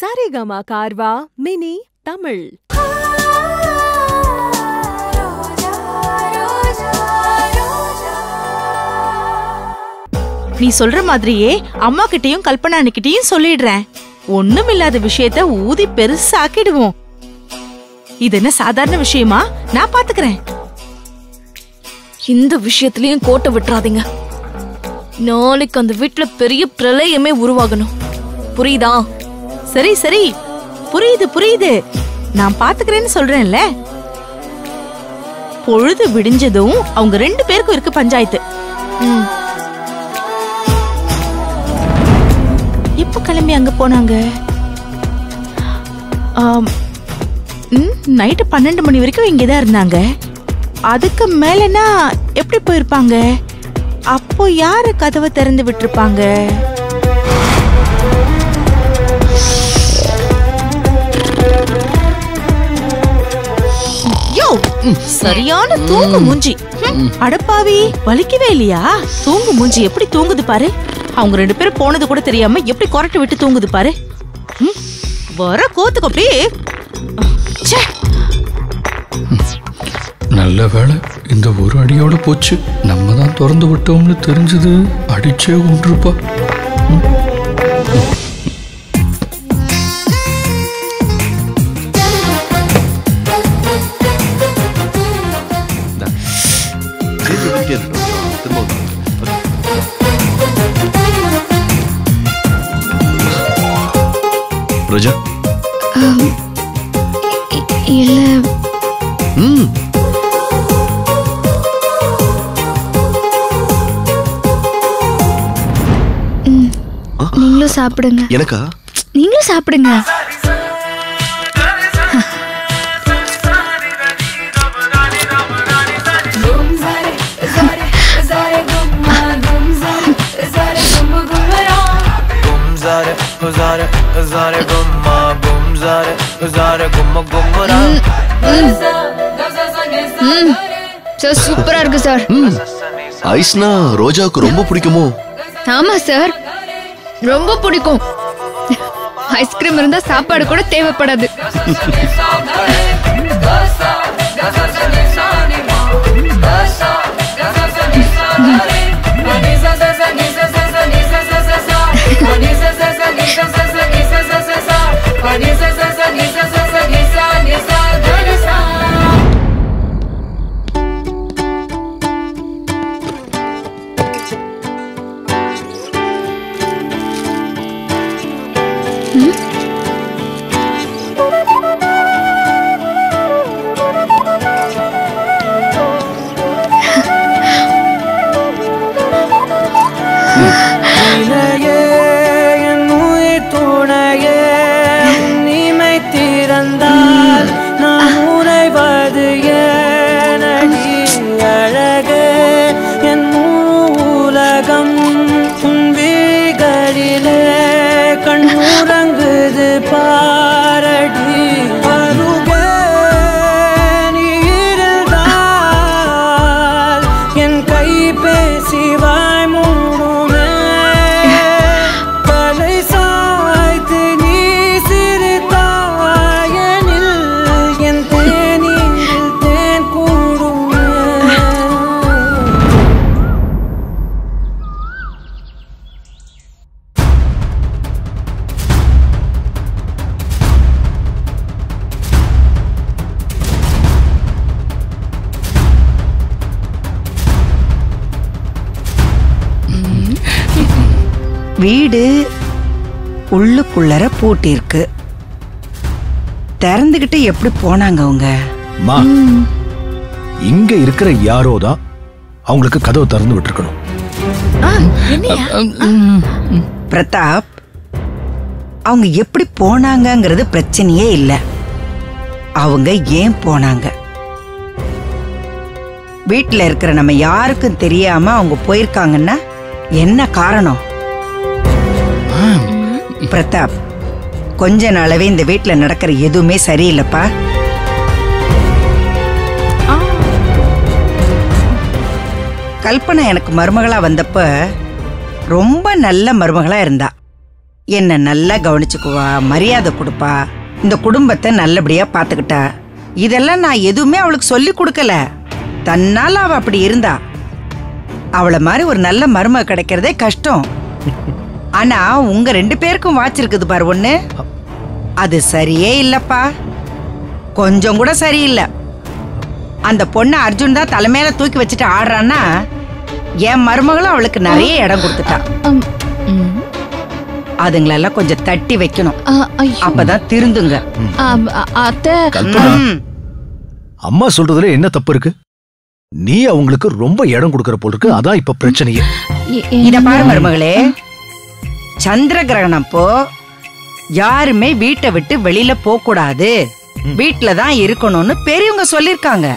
Saregama Carvaan mini Tamil நீ சொல்ற மாதிரியே அம்மா கிட்டயும் கல்பனா கிட்டயும் சொல்லிடுறேன். ஒண்ணும் இல்லாத விஷயத்த ஊதி பெருசாக்கிடுவோம். இது என்ன சாதாரண விஷயமா? நான் பாத்துக்கிறேன். இந்த விஷயத்திலயும் கோட்டை விட்டுறாதீங்க. நாளைக்கு அந்த வீட்ல பெரிய பிரளயமே உருவாகணும். புரியுதா? சரி சரி. புரியுது புரியுது. நான் பாத்துக்கிறேன்னு சொல்றேன்ல. பொழுது விடிஞ்சதும் அவங்க ரெண்டு பேருக்கும் இருக்கு பஞ்சாயத்து. ம். எப்ப கிளம்பி அங்க போனாங்க? ம், நைட்டு பன்னெண்டு மணி வரைக்கும் இங்கதான் இருந்தாங்க. அதுக்கு மேலனா எப்படி போயிருப்பாங்க? அப்போ யாரு கதவை திறந்து விட்டிருப்பாங்க? சரியான தூங்கு மூஞ்சி. அடப்பாவி வலிக்கவே இல்லையா? தூங்கு மூஞ்சி எப்படி தூங்குது பாரு? அவங்க ரெண்டு பேரும் போனது கூட தெரியாம எப்படி கொரட்டு விட்டு தூங்குது பாரு? வர கோத்துக்கு அப்படியே. ச்சே, நல்ல வேலை இந்த ஒரு அடியோட போச்சு. நம்ம தான் திறந்து விட்டோம்னு தெரிஞ்சது. அடிச்சே கொண்டிருப்பா ரோஜா. இல்ல. ம். நீங்களும் சாப்பிடுங்க. எனக்கா? நீங்களும் சாப்பிடுங்க. Guzare, guzare, gumma, gumzare, guzare, gumma, gummara. Sir சூப்பரா இருக்கு சார் ம் ஐஸ்னா ரோஜாவுக்கு ரொம்ப பிடிக்குமோ ஆமா சார் ரொம்ப பிடிக்கும். ஐஸ்கிரீம் இருந்தா சாப்பாடு கூட தேவைப்படாது. இணையே, உள்ளுக்குள்ளர பூட்டிருக்கு திறந்துகிட்டு எப்படி போனாங்க அவங்க? மா இங்க இருக்கிற யாரோ தான் அவங்களுக்கு கதவு திறந்து விட்டுருக்கணும். பிரதாப் அவங்க எப்படி போனாங்கங்கிறது பிரச்சனையே இல்லை. அவங்க ஏன் போனாங்க? வீட்டில் இருக்கிற நம்ம யாருக்கும் தெரியாம அவங்க போயிருக்காங்கன்னா என்ன காரணம்? பிரதாப் கொஞ்ச நாளாவே இந்த வீட்டில் நடக்கிற எதுவுமே சரியில்லைப்பா. கல்பனா எனக்கு மருமகளா வந்தப்ப ரொம்ப நல்ல மருமகளா இருந்தா. என்ன நல்லா கவனிச்சுக்குவா மரியாதை கொடுப்பா இந்த குடும்பத்தை நல்லபடியா பாத்துக்கிட்டா இதெல்லாம் நான் எதுவுமே அவளுக்கு சொல்லி கொடுக்கல. தன்னால அவ அப்படி இருந்தா. அவளை மாதிரி ஒரு நல்ல மருமக கிடைக்கிறதே கஷ்டம். ஆனா உங்க ரெண்டு பேருக்கும் வாச்சிருக்குது பாரு ஒண்ணு. அது சரியே இல்லப்பா. கொஞ்சம் கூட சரியில்லை. அந்த பொண்ணு அர்ஜுன் தான் தலைமையில தூக்கி வச்சுட்டு ஆடுறான்னா என் மருமகளும் அவளுக்கு நிறைய இடம் கொடுத்துட்டா. அதுங்களெல்லாம் கொஞ்சம் தட்டி வைக்கணும். அப்பதான் திருந்துங்க. அம்மா சொல்றதுல என்ன தப்பு இருக்கு? நீ அவங்களுக்கு ரொம்ப இடம் கொடுக்கற போல இருக்கு அதான் இப்ப பிரச்சனையே. இத பாரு மருமகளே. சந்திர கிரகணம் அப்போ யாருமே வீட்டை விட்டு வெளியில போக கூடாது வீட்ல தான் இருக்கணும்னு பெரியவங்க சொல்லிருக்காங்க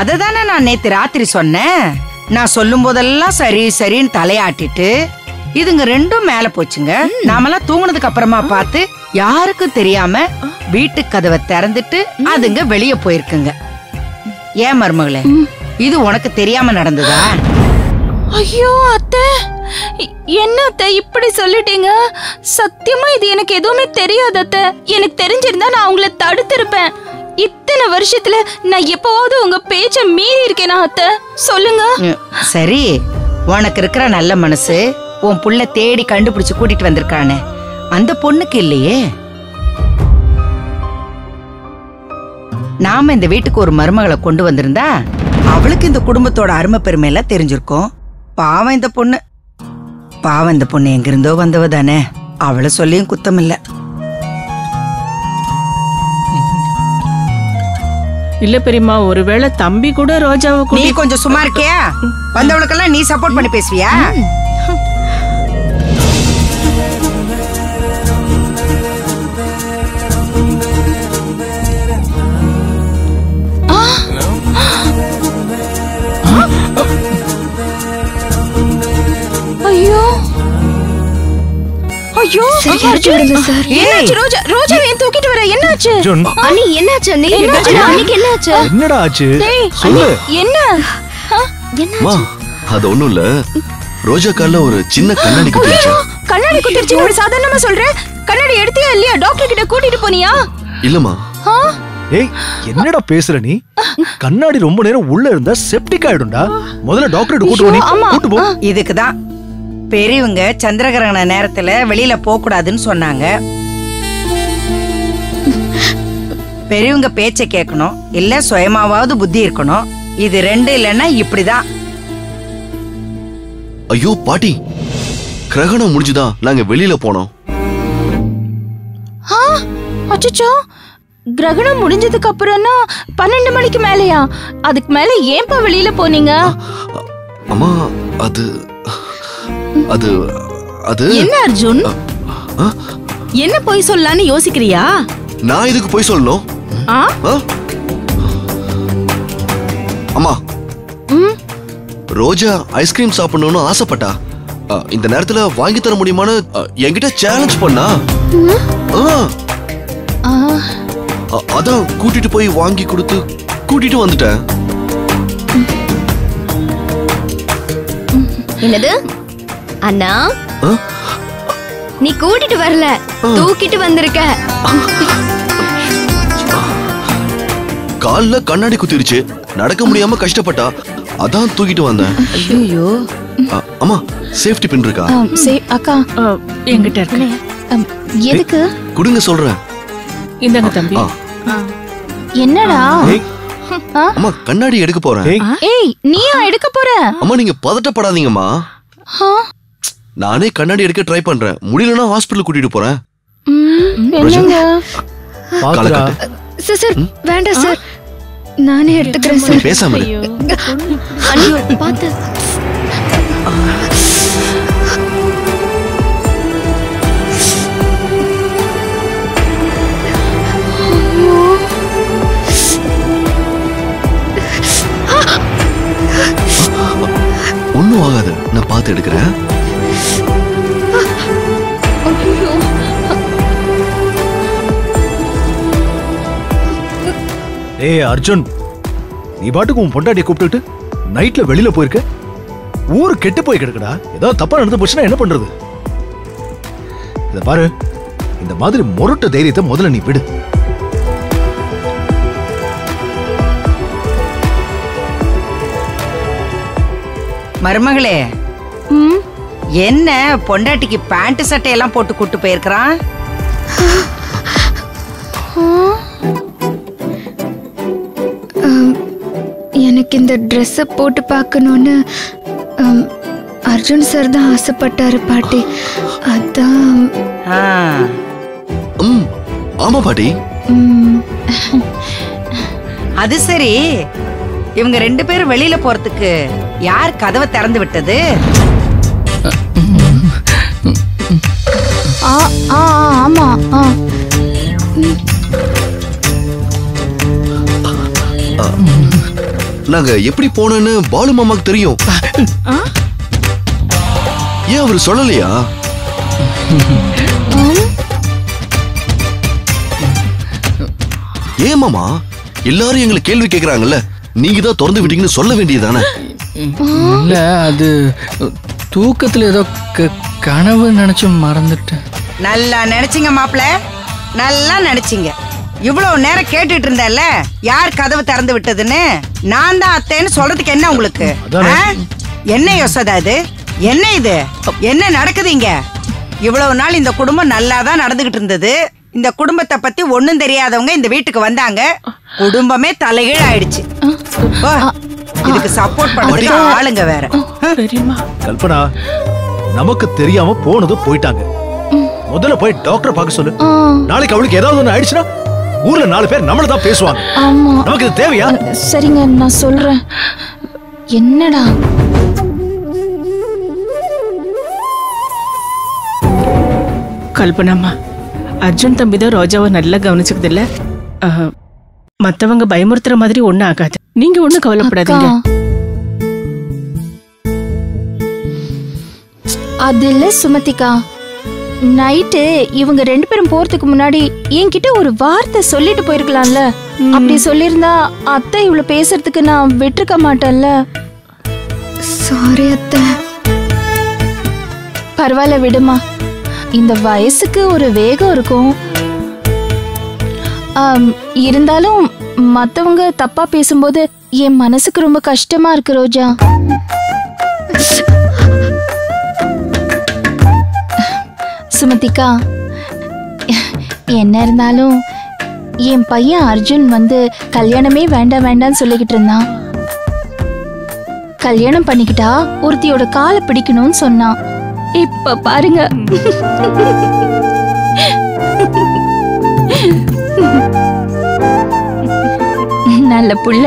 அததானே நான் நேத்து ராத்திரி சொன்னேன். நான் சொல்லும் போதெல்லாம் சரி சரின்னு தலையாட்டிட்டு இதுங்க ரெண்டும் மேல போச்சுங்க. நாமெல்லாம் தூங்குனதுக்கு அப்புறமா பார்த்து யாருக்கும் தெரியாம வீட்டு கதவை திறந்துட்டு அதுங்க வெளிய போயிருக்குங்க. ஏன் மருமகளே? இது உனக்கு தெரியாம நடந்ததா? ஐயோ அத்தை. என்ன அத்தை இப்படி சொல்லிட்டீங்க? சத்தியமா இது எனக்கு எதுவுமே தெரியாது அத்தை. எனக்கு தெரிஞ்சிருந்தா நான் உங்களை தடுத்திருப்பேன். இத்தனை வருஷத்துல நான் எப்பவாவது உங்க பேச்ச மீறி இருக்கேனா அத்தை? சொல்லுங்க. சரி. உனக்கு இருக்கிற நல்ல மனசு உன் புள்ள தேடி கண்டுபிடிச்சு கூட்டிட்டு வந்திருக்கானே. அந்த பொண்ணுக்கு இல்லையே. நாம இந்த வீட்டுக்கு ஒரு மருமகளை கொண்டு வந்திருந்தா அவளுக்கு இந்த குடும்பத்தோட அருமை பெருமை எல்லாம் தெரிஞ்சிருக்கும். பாவம் இந்த பொண்ணு. பாவம் இந்த பொண்ணு எங்கிருந்தோ வந்தவ தானே. அவளை சொல்லியும் குத்தம் இல்ல இல்ல பெரியம்மா ஒருவேளை தம்பி கூட ரோஜாவை நீ கொஞ்சம் சும்மா இருக்கியா? வந்தவளுக்கெல்லாம் நீ சப்போர்ட் பண்ணி பேசுவியா? ஐயோ சரியாச்சு விடுங்க சார். என்னாச்சு ரோஜா ரோஜா ஏன் தூக்கிட்டு வர? என்னாச்சு? அர்ஜுன் அண்ணி என்னாச்சு அண்ணி? என்னாச்சு? அன்னைக்கு என்னாச்சு? என்னடா ஆச்சு? டேய், சொல்லு. என்ன? அது ஒண்ணும் இல்ல. ரோஜா கால்ல ஒரு சின்ன கண்ணாடி குத்திருச்சு. கண்ணாடி குத்திருச்சு ஒரு சாதாரணமா சொல்றேன். கண்ணாடி எடுத்தியா இல்லையா? டாக்டர் கிட்ட கூட்டிட்டு போனியா? இல்லம்மா? ஏய் என்னடா பேசுற நீ? கண்ணாடி ரொம்ப நேரம் உள்ள இருந்தா செப்டிக் ஆயிடும்டா. முதல்ல டாக்டர் கூட்டு போ. நீ. ஆமா. பெரியவங்க சந்திரகிரகண நேரத்துல வெளியில போக கூடாதுன்னு சொன்னாங்க. பெரியவங்க பேச்ச கேட்கணும். இல்ல சுயமாவாவது புத்தி இருக்கணும். இது ரெண்டு இல்லைன்னா இப்படிதான். ஐயோ பாட்டி. கிரகணம் முடிஞ்சுதான் நாங்க வெளியில போனோம். ஆ அச்சச்சோ. கிரகணம் முடிஞ்சதுக்கு அப்புறம்னா பன்னெண்டு மணிக்கு மேலயா? அதுக்கு மேல ஏன்பா வெளியில போனீங்க? அம்மா அது அது அது? என்ன அர்ஜுன்? என்ன போய் சொல்லலான்னு யோசிக்கிறியா? நான் இதுக்கு போய் சொல்லணும்? அம்மா. ரோஜா ஐஸ்கிரீம் சாப்பிடணும்னு ஆசைப்பட்டா. இந்த நேரத்துல வாங்கி தர முடியுமான்னு என்கிட்ட சேலஞ்ச் பண்ணா. அதான் கூட்டிட்டு போய் வாங்கி கொடுத்து கூட்டிட்டு வந்துட்டேன். என்னது? அண்ணா? நீ கூட்டிட்டு வரல. தூக்கிட்டு வந்திருக்க. கால்ல கண்ணாடி குத்திருச்சு நடக்க முடியாம கஷ்டப்பட்டா அதான் தூக்கிட்டு வந்தேன். ஐயோ அம்மா சேஃப்டி பின் இருக்கா? அக்கா. ஆ, என்கிட்ட இருக்கு. எதுக்கு? கொடுங்க சொல்றேன். இந்தாங்க தம்பி. என்னடா? அம்மா கண்ணாடி எடுக்க போறேன். ஏய். நீயா எடுக்க போற? அம்மா நீங்க பதட்டப்படாதீங்கம்மா. நானே கண்ணாடி எடுக்க ட்ரை பண்றேன். முடியலன்னா ஹாஸ்பிடல் கூட்டிட்டு போறேன். சார் சார் வேண்டாம் சார். நானே எடுத்துக்கிறேன் சார். பேசாம பார்த்து. ஒண்ணும் ஆகாது. நான் பார்த்து எடுக்கிறேன். ஏய் அர்ஜுன் நீ பாட்டுக்கு உன் பொண்டாட்டியை கூப்பிட்டுட்டு நைட்ல வெளியில போயிருக்க? ஊரு கெட்டு போய் கிடக்குடா. ஏதாவது தப்பா நடந்து போச்சுன்னா என்ன பண்றது? இத பாரு இந்த மாதிரி முரட்டு தைரியத்தை முதல்ல நீ விடு. மருமகளே. என்ன பொண்டாட்டிக்கு பேண்ட் சட்டையெல்லாம் போட்டு கூட்டு போயிருக்கிறான்? எனக்கு இந்த ட்ரெஸ்ஸை போட்டு பார்க்கணுன்னு ஆம், அர்ஜுன் சார் தான் ஆசைப்பட்டாரு பாட்டி. அதான் ஆமா பாட்டி. அது சரி. இவங்க ரெண்டு பேரும் வெளியில போறதுக்கு யார் கதவை திறந்து விட்டது? ஆமா நாங்க எப்படி போனோன்னு பாலு மாமாக்கு தெரியும். ஏன் அவர் சொல்லலையா? ஏன் மாமா? எல்லாரும் எங்களை கேள்வி கேக்குறாங்கல்ல. நீங்க தான் திறந்து விட்டீங்கன்னு சொல்ல வேண்டியதானே இல்ல அது தூக்கத்துல ஏதோ க- கனவு நினைச்சு மறந்துட்டேன். நல்லா நினைச்சீங்க மாப்ள நல்லா நினைச்சீங்க. இவ்வளவு நேரம் கேட்டுட்டு இருந்தேன்ல யார் கதவு திறந்து விட்டதுன்னு? நான் தான் அத்தைன்னு சொல்றதுக்கு என்ன உங்களுக்கு? என்ன யோசதா இது என்ன இது? என்ன நடக்குது இங்க? இவ்வளவு நாள் இந்த குடும்பம் நல்லா தான் நடந்துகிட்டு இருந்தது. இந்த குடும்பத்தை பத்தி ஒண்ணும் தெரியாதவங்க இந்த வீட்டுக்கு வந்தாங்க. குடும்பமே தலைகீழ ஆயிடுச்சு இதுக்கு சப்போர்ட் பண்றதுக்கு ஆளுங்க வேற. பெரியம்மா. கல்பனா நமக்கு தெரியாம போனது போயிட்டாங்க. முதல்ல போய் டாக்டர் பார்க்க சொல்லு. நாளைக்கு அவளுக்கு ஏதாவது ஒண்ணு ஆயிடுச்சுன்னா ஊர்ல நாலு பேர் நம்மள தான் பேசுவாங்க. ஆமா. நமக்கு இது தேவையா? சரிங்க நான் சொல்றேன். என்னடா? கல்பனாம்மா அர்ஜுன் தம்பி தான் ரோஜாவை நல்லா கவனிச்சுக்குது இல்ல மத்தவங்க பயமுறுத்துற மாதிரி ஒண்ணும் ஆகாது. நீங்க ஒண்ணும் கவலைப்படாதீங்க. அது இல்ல சுமதிக்கா நைட்டு இவங்க ரெண்டு பேரும் போறதுக்கு முன்னாடி என்கிட்ட ஒரு வார்த்தை சொல்லிட்டு போயிருக்கலாம்ல. அப்படி சொல்லியிருந்தா அத்தை இவ்வளவு பேசுறதுக்கு நான் விட்டுருக்க மாட்டேன்ல. சாரி அத்தை. பரவாயில்ல விடுமா. இந்த வயசுக்கு ஒரு வேகம் இருக்கும். ஆம், இருந்தாலும் மத்தவங்க தப்பா பேசும்போது என் மனசுக்கு ரொம்ப கஷ்டமா இருக்கு ரோஜா. சுமதிக்கா என்ன இருந்தாலும் என் பையன் அர்ஜுன் வந்து கல்யாணமே வேண்டாம் வேண்டாம்னு சொல்லிக்கிட்டு இருந்தான். கல்யாணம் பண்ணிக்கிட்டா ஒருத்தியோட காலை பிடிக்கணும்னு சொன்னான். இப்ப பாருங்க. நல்ல புள்ள.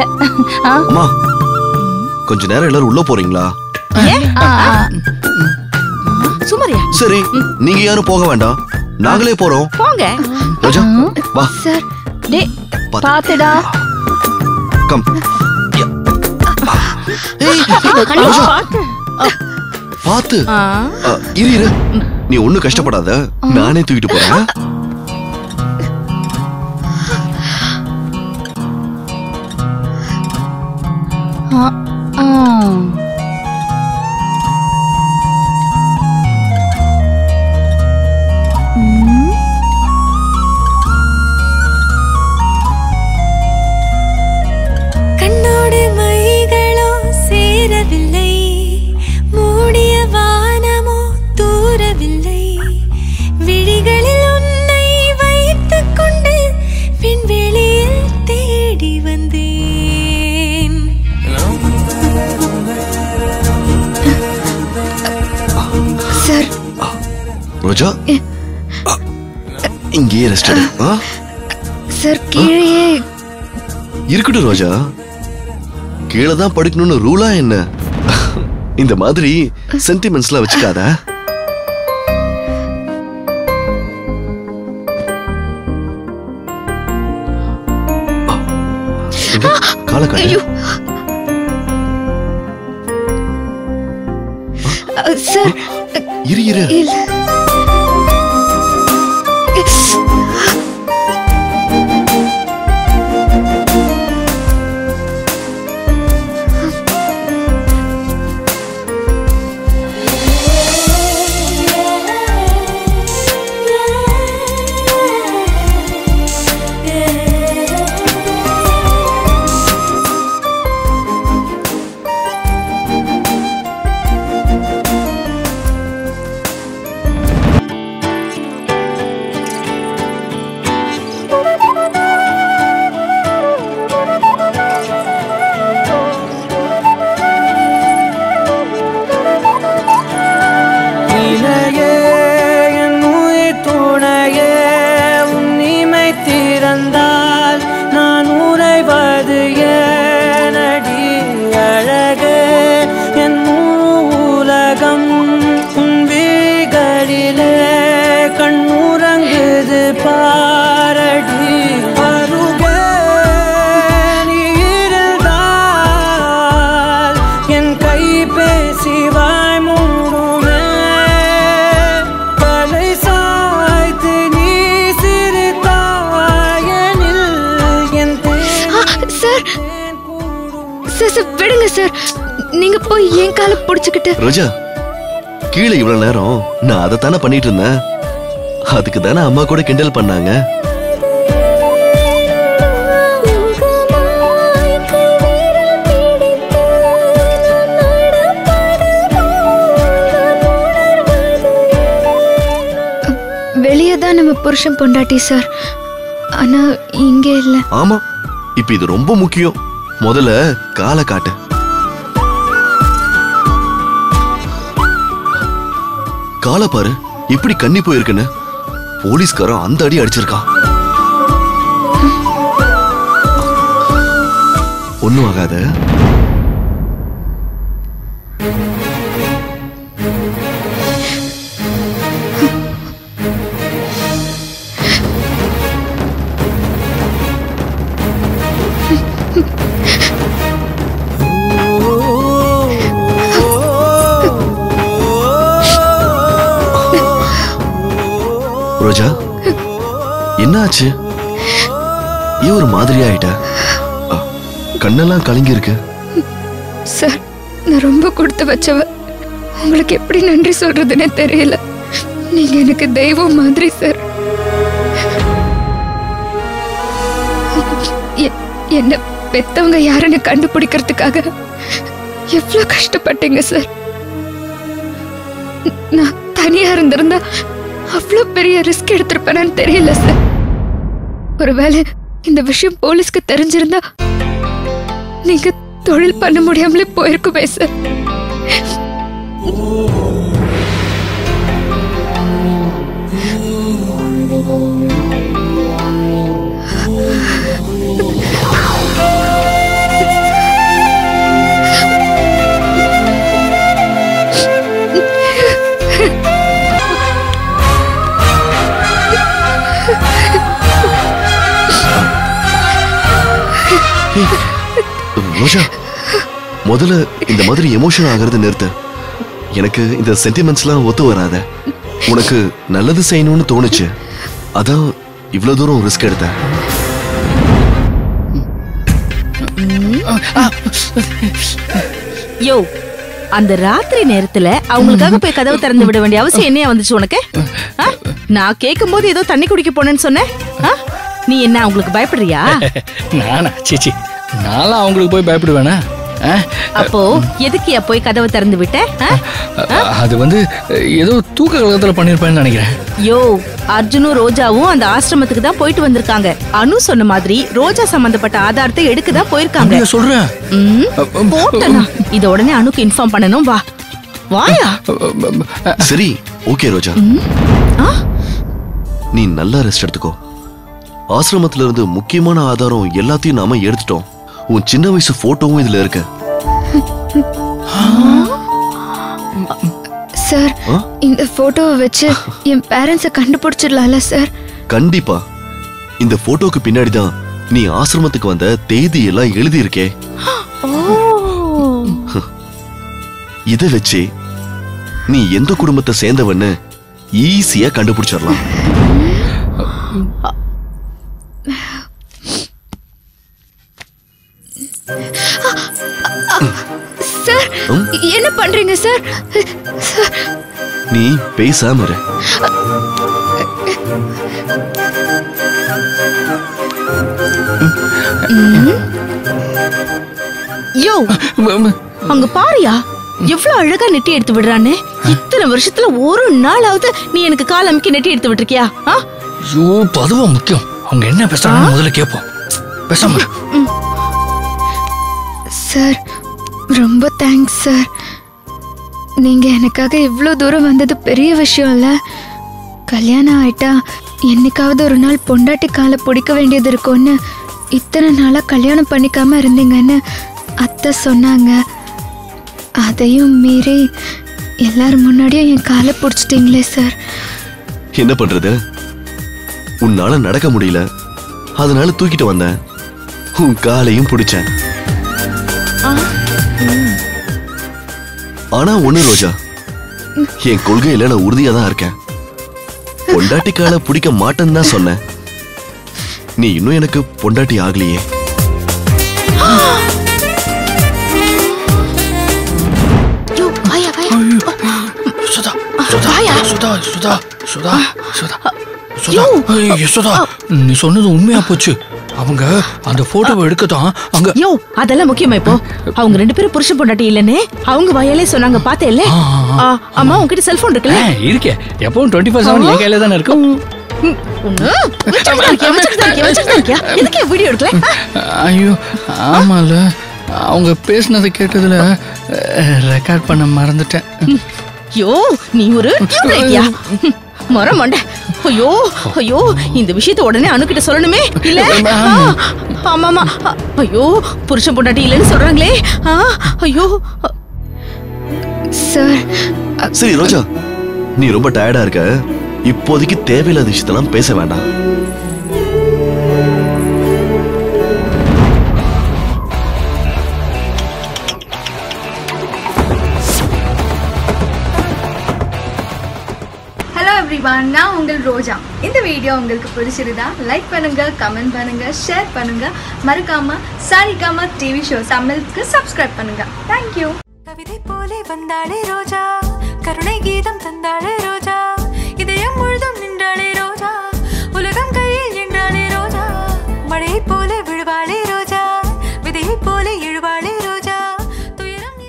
அம்மா கொஞ்ச நேரம் எல்லாரும் உள்ள போறீங்களா. சுமரியா. சரி நீங்க யாரும் போக வேண்டாம். நாங்களே போறோம். போங்க. ரோஜா வா. சார் டே பாத்துடா. கம். பாத்து. இரு இரு. நீ ஒண்ணும் கஷ்டப்படாத. நானே தூக்கிட்டு போறேன். 啊，嗯。ரோஜா? அ, இங்கேயே ரெஸ்ட் எடு? சார் கீழே இருக்கட்டும் ரோஜா. கீழே தான் படுக்கணும்னு ரூலா என்ன? இந்த மாதிரி சென்டிமெண்ட்ஸ்லாம் வச்சுக்காத. இரு இரு. புடிச்சுக்கிட்டு. ரோஜா கீழே இவ்வளவு நேரம் நான் அதைத்தானே பண்ணிட்டு இருந்தேன். அதுக்கு தானே அம்மா கூட கிண்டல் பண்ணாங்க. வெளியே தான் நம்ம புருஷன் பொண்டாட்டி சார். ஆனா இங்க இல்ல. ஆமா இப்ப இது ரொம்ப முக்கியம். முதல்ல காலை காட்டு. காலை பாரு இப்படி கண்ணி போயிருக்குன்னு. போலீஸ்காரன் அந்த அடி அடிச்சிருக்கான் ஒண்ணும் ஆகாத. என்னாச்சு? ஏன் ஒரு மாதிரி ஆயிட்ட? கண்ணெல்லாம் கலங்கி இருக்கு. சார் நான் ரொம்ப கொடுத்து வச்சவ. உங்களுக்கு எப்படி நன்றி சொல்றதுன்னே தெரியல. நீங்க எனக்கு தெய்வம் மாதிரி சார். என்ன பெத்தவங்க யாருன்னு கண்டுபிடிக்கிறதுக்காக எவ்வளவு கஷ்டப்பட்டீங்க சார். நான் தனியா இருந்திருந்தா அவ்வளவு பெரிய ரிஸ்க் எடுத்திருப்பேனான்னு தெரியல சார். ஒருவேளை இந்த விஷயம் போலீஸ்க்கு தெரிஞ்சிருந்தா நீங்க தொழில் பண்ண முடியாமலே போயிருக்குமே சார். ரோஜா முதல்ல இந்த மாதிரி எமோஷன் ஆகிறது நிறுத்து. எனக்கு இந்த சென்டிமெண்ட்ஸ்லாம் ஒத்து வராத. உனக்கு நல்லது செய்யணும்னு தோணுச்சு. அதான் இவ்வளவு தூரம் ரிஸ்க் எடுத்தேன். யோ அந்த ராத்திரி நேரத்துல அவங்களுக்காக போய் கதவு திறந்து விட வேண்டிய அவசியம் என்னையா வந்துச்சு உனக்கு? ஆ? நான் கேட்கும் போது ஏதோ தண்ணி குடிக்க போனேன்னு சொன்னேன். ஆ? நீ என்ன அவங்களுக்கு பயப்படுறியா? நானா? சீச்சி நான்லாம் அவங்களுக்கு போய் பயப்படுவேனா? அப்போ எதுக்குயா போய் கதவை திறந்து விட்ட? அது வந்து ஏதோ தூக்க கலகத்துல பண்ணிருப்பேன்னு நினைக்கிறேன். யோ அர்ஜுனும் ரோஜாவும் அந்த ஆசிரமத்துக்கு தான் போயிட்டு வந்திருக்காங்க. அனு சொன்ன மாதிரி ரோஜா சம்பந்தப்பட்ட ஆதாரத்தை எடுக்க தான் போயிருக்காங்க. சொல்றேன்? போட்டனா? இத உடனே அனுக்கு இன்ஃபார்ம் பண்ணணும் வா. வாயா? சரி ஓகே ரோஜா. ஆ? நீ நல்லா ரெஸ்ட் எடுத்துக்கோ. ஆசிரமத்துல இருந்து முக்கியமான ஆதாரம் எல்லாத்தையும் நாம எடுத்துட்டோம். உன் சின்ன வயசு போட்டோவும் இதுல இருக்கு. சார்? இந்த போட்டோவை வச்சு என் பேரண்ட்ஸை கண்டுபிடிச்சிடலாம்ல சார்? கண்டிப்பா. இந்த போட்டோக்கு பின்னாடி தான் நீ ஆசிரமத்துக்கு வந்த தேதி எல்லாம் எழுதி இருக்கே இதை வச்சு நீ எந்த குடும்பத்தை சேர்ந்தவன்னு ஈஸியா கண்டுபிடிச்சிடலாம். சார்? என்ன பண்றீங்க சார்? நீ பேசாம இரு. யோ அங்க பாரியா? எவ்வளவு அழகா நெட்டி எடுத்து விடுறான்னு இத்தனை வருஷத்துல ஒரு நாளாவது நீ எனக்கு கால் அமுக்கி நெட்டி எடுத்து விட்டுருக்கியா? ஐயோ அதுவா முக்கியம். அவங்க என்ன பேசுறாங்கன்னு முதல்ல கேட்போம் பேசாம இரு. சார். ரொம்ப தேங்க்ஸ் சார். நீங்கள் எனக்காக இவ்வளோ தூரம் வந்தது பெரிய விஷயம் இல்லை கல்யாணம் ஆயிட்டா என்னைக்காவது ஒரு நாள் பொண்டாட்டி காலை பிடிக்க வேண்டியது இருக்கும்னு இத்தனை நாளாக கல்யாணம் பண்ணிக்காமல் இருந்தீங்கன்னு அத்தை சொன்னாங்க. அதையும் மீறி எல்லாரும் முன்னாடியும் என் காலை பிடிச்சிட்டிங்களே சார். என்ன பண்ணுறது உன்னால் நடக்க முடியல. அதனால தூக்கிட்டு வந்தேன். உன் காலையும் பிடிச்சேன். ஆனா ஒண்ணு ரோஜா என் கொள்கை கொள்கையில நான் உறுதியா தான் இருக்கேன். பொண்டாட்டிக்கால பிடிக்க மாட்டேன்னு தான் சொன்னேன். நீ இன்னும் எனக்கு பொண்டாட்டி ஆகலையே. சுதா சுதா சுதா சுதா நீ சொன்னது உண்மையா போச்சு. அவங்க அந்த போட்டோவை எடுக்கத்தான் அங்க யோ அதெல்லாம் முக்கியமா இப்போ. அவங்க ரெண்டு பேரும் புருஷன் பொண்டாட்டி இல்லன்னு அவங்க வாயாலே சொன்னாங்க பார்த்தேல்ல? ஆ, அம்மா உன்கிட்ட செல்போன் இருக்குல்ல? இருக்கே. எப்பவும் டுவெண்ட்டி ஃபோர் செவன் என் கையில தானே இருக்கும். தான் தான் தான் வீடியோ எடுக்கல? ஐயோ ஆமால அவங்க பேசுனதை கேட்டதுல ரெக்கார்ட் பண்ண மறந்துட்டேன். ஐயோ நீ ஒரு மரம் மண்டை. ஐயோ ஐயோ இந்த விஷயத்தை உடனே அணுகிட்ட சொல்லணுமே? இல்ல? ஆமாமா ஐயோ புருஷன் பொண்டாட்டி இல்லைன்னு சொல்றாங்களே. ஐயோ. சார் சரி ரோஜா நீ ரொம்ப டயர்டா இருக்க. இப்போதைக்கு தேவையில்லாத விஷயத்தெல்லாம் பேச வேண்டாம். எவ்ரிவான் நான் உங்கள் ரோஜா. இந்த வீடியோ உங்களுக்கு பிடிச்சிருந்தா லைக் பண்ணுங்க கமெண்ட் பண்ணுங்க ஷேர் பண்ணுங்க. மறக்காம சாரிக்காம டிவி ஷோ தமிழுக்கு சப்ஸ்கிரைப் பண்ணுங்க. தேங்க்யூ கவிதை போலே வந்தாளே ரோஜா கருணை கீதம் தந்தாளே ரோஜா இதயம் முழுதும்